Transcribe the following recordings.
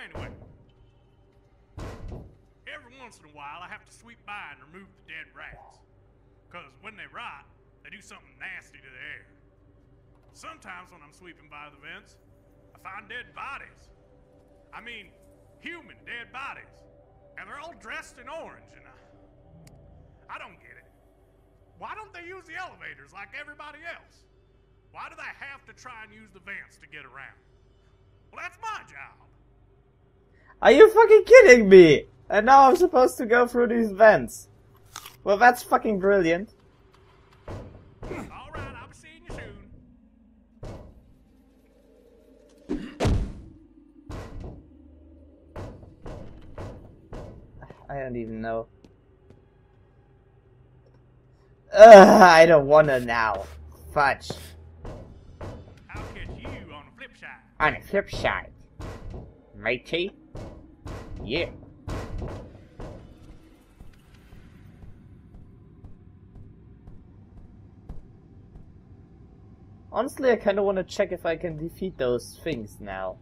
anyway, every once in a while I have to sweep by and remove the dead rats. Because when they rot, they do something nasty to the air. Sometimes when I'm sweeping by the vents, I find dead bodies. I mean, human dead bodies. And they're all dressed in orange, and I, I don't get it. Why don't they use the elevators like everybody else? Why do they have to try and use the vents to get around? Well, that's my job. Are you fucking kidding me? And now I'm supposed to go through these vents. Well, that's fucking brilliant. I'll be seeing you soon. I don't even know. Ugh, I don't wanna now. Fudge. I'll catch you on the flip side. On the flip side. Matey? Yeah. Honestly, I kinda wanna check if I can defeat those things now.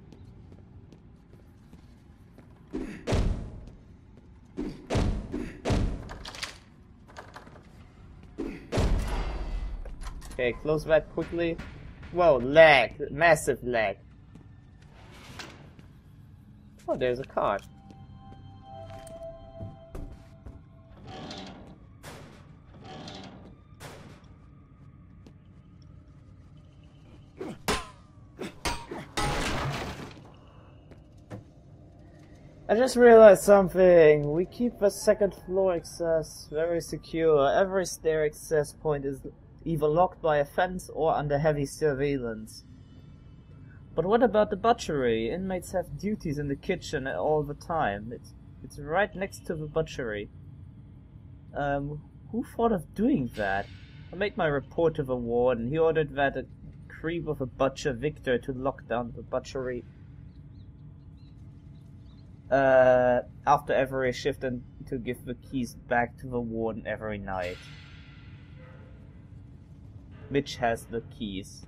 Okay, close that quickly. Whoa, lag. Massive lag. Oh, there's a card. I just realized something. We keep the second floor access very secure. Every stair access point is either locked by a fence or under heavy surveillance. But what about the butchery? Inmates have duties in the kitchen all the time. It's it's right next to the butchery. Um, who thought of doing that? I made my report to the warden. He ordered that a creep of a butcher Victor to lock down the butchery uh, after every shift and to give the keys back to the warden every night. Mitch has the keys.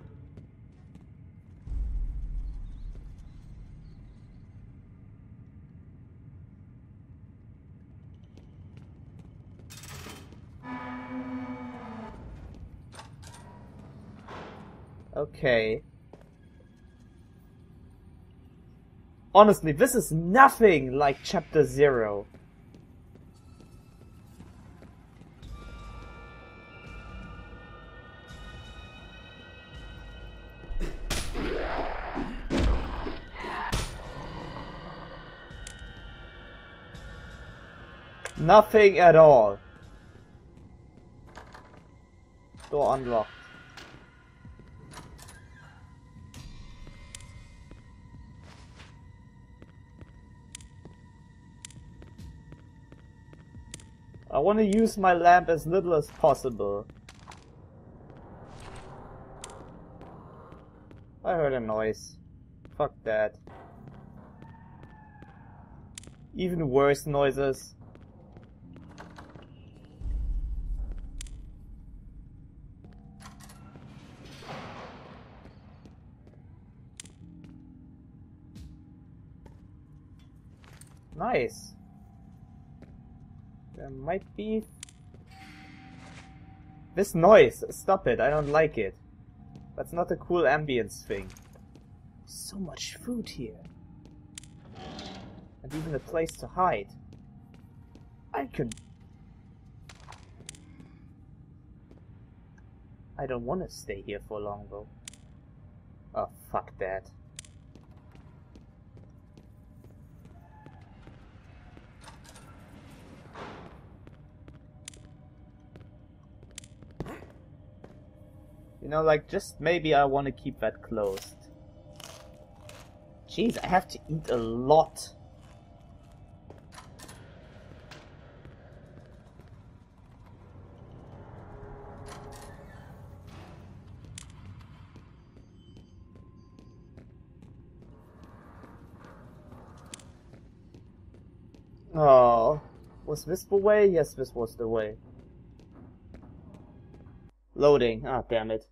Okay. Honestly, this is nothing like Chapter Zero. Nothing at all. Door unlocked. Want to use my lamp as little as possible. I heard a noise. Fuck that. Even worse noises. Nice. There might be... This noise! Stop it, I don't like it. That's not a cool ambience thing. So much food here. And even a place to hide. I can... I don't want to stay here for long though. Oh, fuck that. You know, like, just maybe I want to keep that closed. Jeez, I have to eat a lot. Oh, was this the way? Yes, this was the way. Loading. Ah, damn it.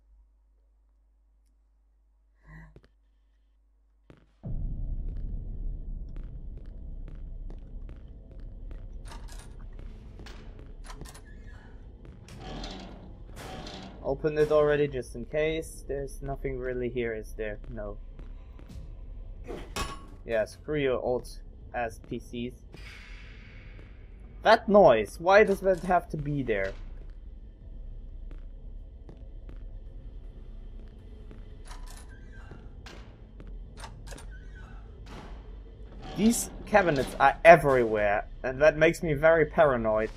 Open it already just in case. There's nothing really here, is there? No. Yeah, screw your old ass PCs. That noise, why does that have to be there? These cabinets are everywhere, and that makes me very paranoid.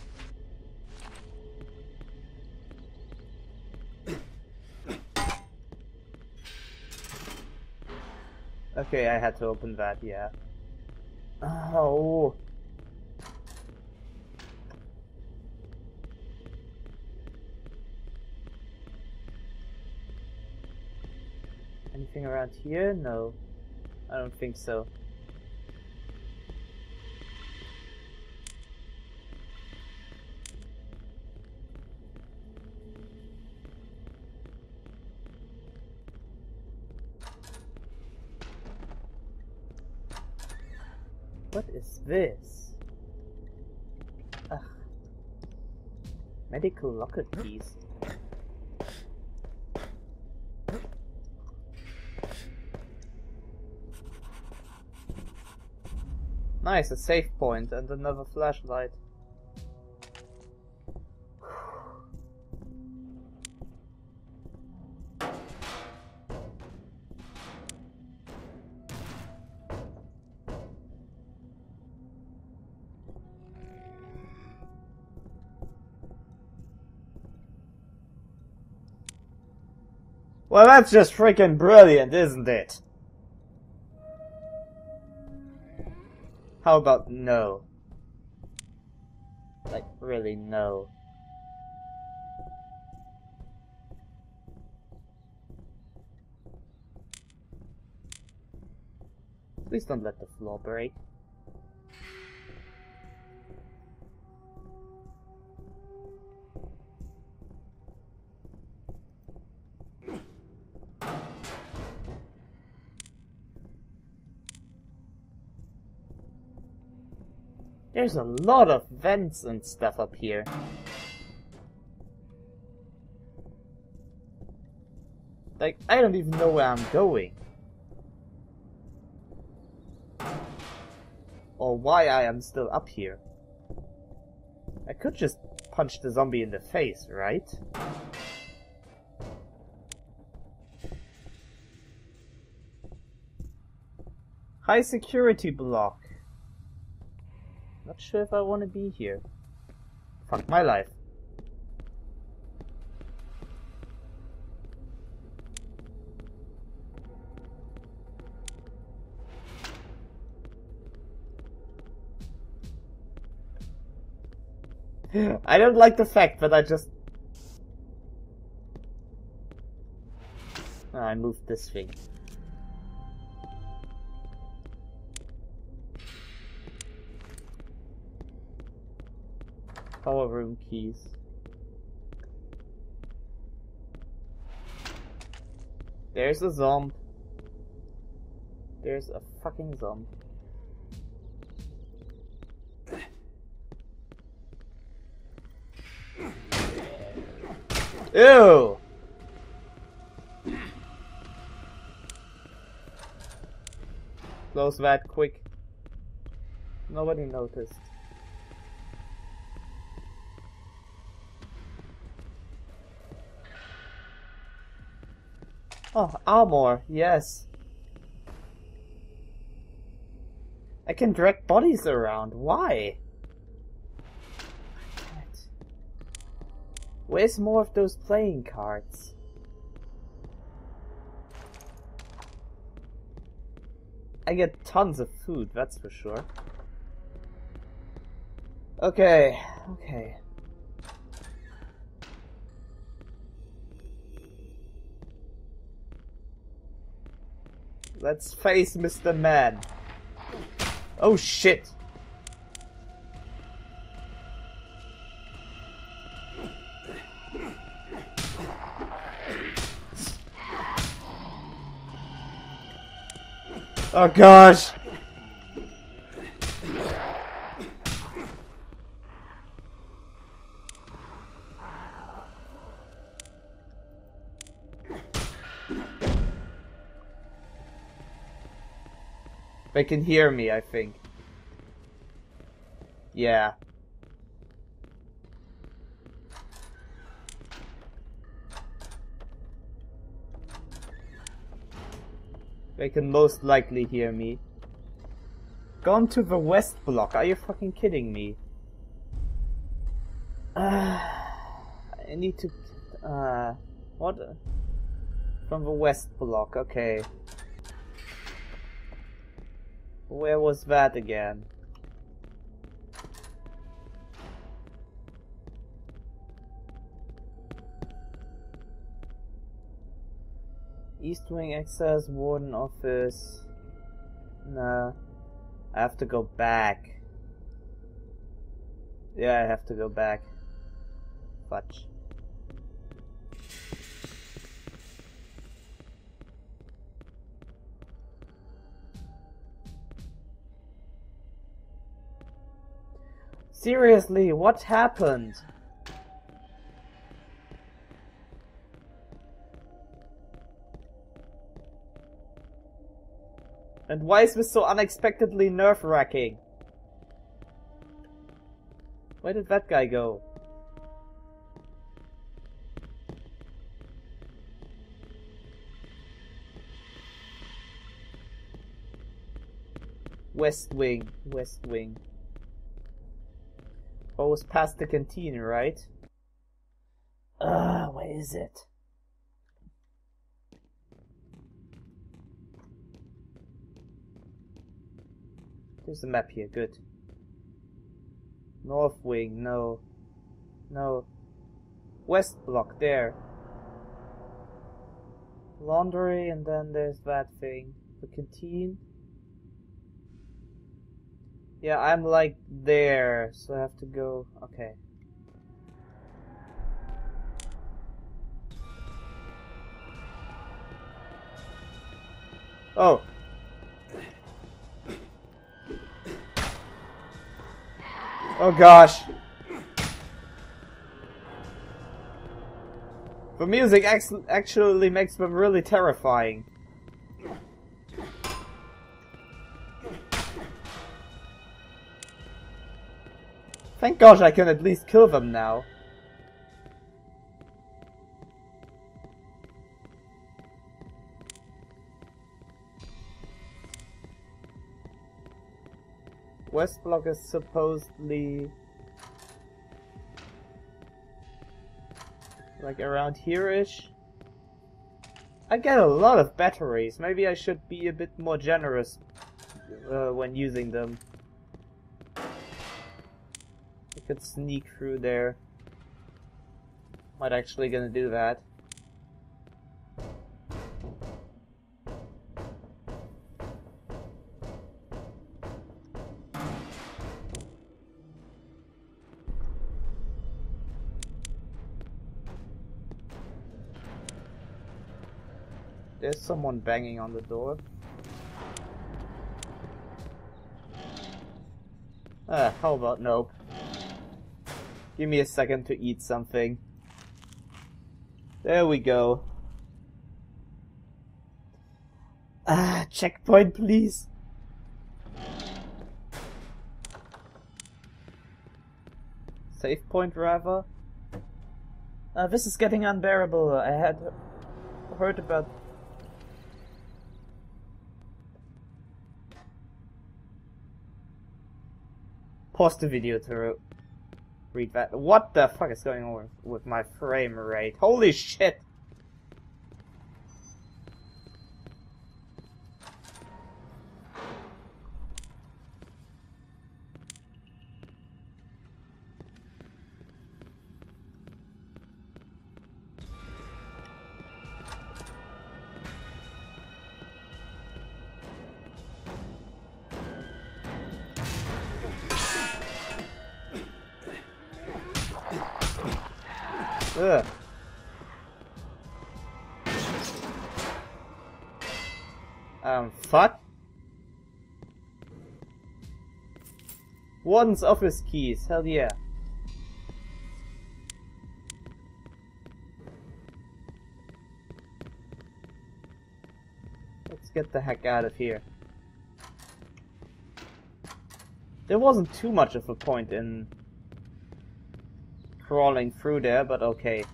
Okay, I had to open that, yeah. Oh. Anything around here? No. I don't think so. This? Ugh. Medical locker keys. Nice, a safe point and another flashlight. Well, that's just freaking brilliant, isn't it? How about no? Like, really, no. Please don't let the floor break. There's a lot of vents and stuff up here. Like, I don't even know where I'm going. Or why I am still up here. I could just punch the zombie in the face, right? High security block. Not sure if I want to be here. Fuck my life. I don't like the fact that I just... Oh, I moved this thing. Keys. There's a zombie. There's a fucking zombie. Ew! Close that quick. Nobody noticed. Oh, armor, yes. I can drag bodies around. Why? Where's more of those playing cards? I get tons of food, that's for sure. Okay, okay. Let's face Mr. Man. Oh shit. Oh gosh. They can hear me, I think. Yeah. They can most likely hear me. Gone to the west block, are you fucking kidding me? Uh, I need to... Uh, what? From the west block, okay. Where was that again? East Wing access, Warden office. Nah. I have to go back. Yeah, I have to go back. Fudge. Seriously, what happened? And why is this so unexpectedly nerve-wracking? Where did that guy go? West Wing, West Wing. Oh, was past the canteen, right? Ah, uh, where is it? There's the map here, good. North wing, no. No. West block, there. Laundry, and then there's that thing. The canteen. Yeah, I'm like there, so I have to go. Okay. Oh, Oh gosh. The music actually makes them really terrifying. Thank gosh I can at least kill them now. West block is supposedly like around here-ish. I get a lot of batteries. Maybe I should be a bit more generous uh, when using them. Could sneak through there. Might actually gonna do that. There's someone banging on the door. Ah, how about nope? Give me a second to eat something. There we go. Ah, checkpoint please. Save point rather. Uh, this is getting unbearable. I had heard about pause the video to read that. What the fuck is going on with, with my frame rate? Holy shit! Ugh. Um, fuck? Warden's office keys, hell yeah. Let's get the heck out of here. there wasn't too much of a point in crawling through there, but okay.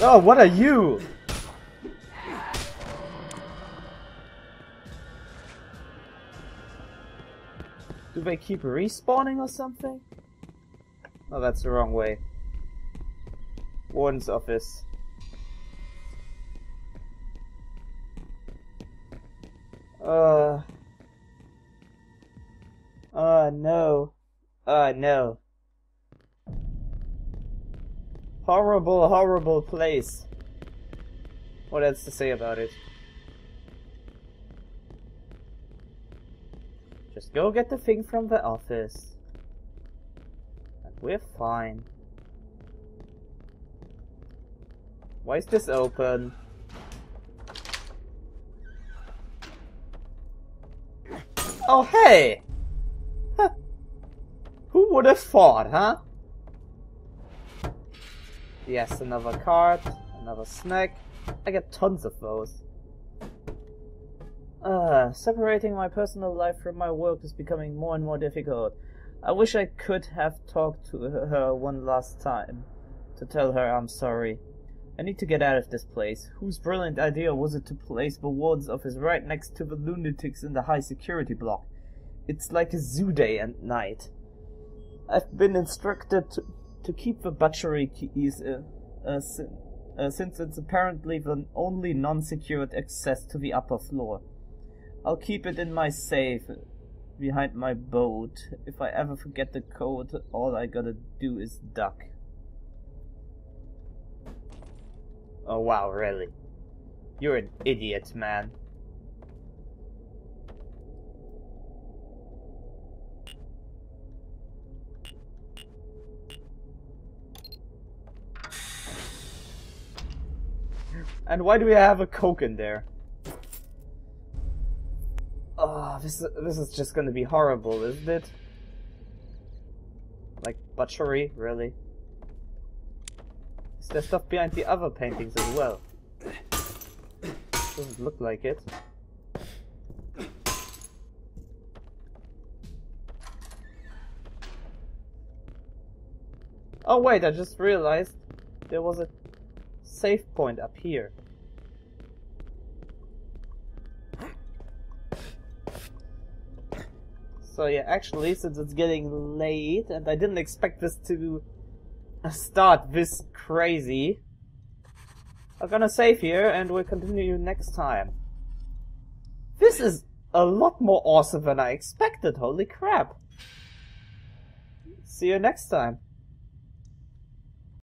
Oh, what are you? Do they keep respawning or something? Oh, that's the wrong way. Warden's office. Uh. Uh, no. Uh, no. Horrible, horrible place. What else to say about it? Just go get the thing from the office. And we're fine. Why is this open? Oh, hey! Huh. Who would have thought, huh? Yes, another card, another snack. I get tons of those. Uh, separating my personal life from my work is becoming more and more difficult. I wish I could have talked to her one last time to tell her I'm sorry. I need to get out of this place. Whose brilliant idea was it to place the warden's office right next to the lunatics in the high security block? It's like a zoo day at night. I've been instructed to to keep the butchery keys uh, uh, uh, since it's apparently the only non-secured access to the upper floor. I'll keep it in my safe behind my boat. If I ever forget the code, all I gotta do is duck. Oh wow, really? You're an idiot, man. And why do we have a coke in there? Oh, this is, this is just gonna be horrible, isn't it? Like butchery, really? Is there stuff behind the other paintings as well? Doesn't look like it. Oh wait, I just realized there was a save point up here. So yeah, actually, since it's getting late, and I didn't expect this to start this crazy, I'm gonna save here, and we'll continue next time. This is a lot more awesome than I expected, holy crap! See you next time.